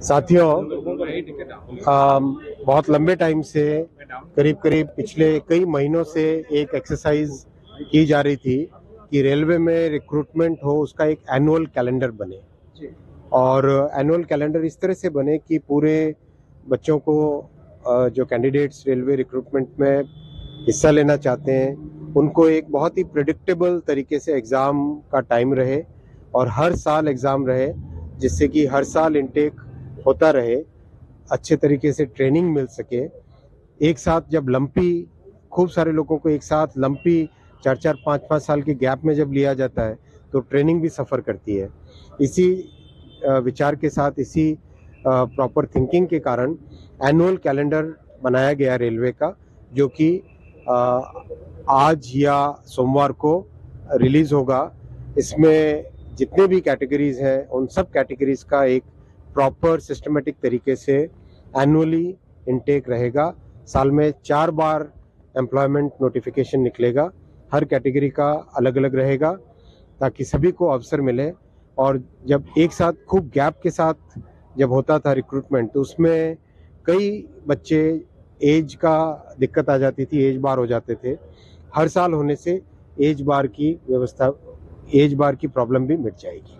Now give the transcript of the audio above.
साथियों बहुत लंबे टाइम से करीब करीब पिछले कई महीनों से एक एक्सरसाइज की जा रही थी कि रेलवे में रिक्रूटमेंट हो, उसका एक एनुअल कैलेंडर बने। और एनुअल कैलेंडर इस तरह से बने कि पूरे बच्चों को जो कैंडिडेट्स रेलवे रिक्रूटमेंट में हिस्सा लेना चाहते हैं, उनको एक बहुत ही प्रडिक्टेबल तरीके से एग्ज़ाम का टाइम रहे और हर साल एग्ज़ाम रहे। जिससे कि हर साल इनटेक होता रहे, अच्छे तरीके से ट्रेनिंग मिल सके। एक साथ जब लंपी खूब सारे लोगों को एक साथ लंपी चार चार पाँच पाँच साल के गैप में जब लिया जाता है तो ट्रेनिंग भी सफ़र करती है। इसी विचार के साथ, इसी प्रॉपर थिंकिंग के कारण एनुअल कैलेंडर बनाया गया रेलवे का, जो कि आज या सोमवार को रिलीज़ होगा। इसमें जितने भी कैटेगरीज हैं, उन सब कैटेगरीज का एक प्रॉपर सिस्टमेटिक तरीके से एनुअली इनटेक रहेगा। साल में चार बार एम्प्लॉयमेंट नोटिफिकेशन निकलेगा। हर कैटेगरी का अलग अलग रहेगा, ताकि सभी को अवसर मिले। और जब एक साथ खूब गैप के साथ जब होता था रिक्रूटमेंट तो उसमें कई बच्चे एज का दिक्कत आ जाती थी एज बार हो जाते थे। हर साल होने से एज बार की व्यवस्था एज बार की प्रॉब्लम भी मिट जाएगी।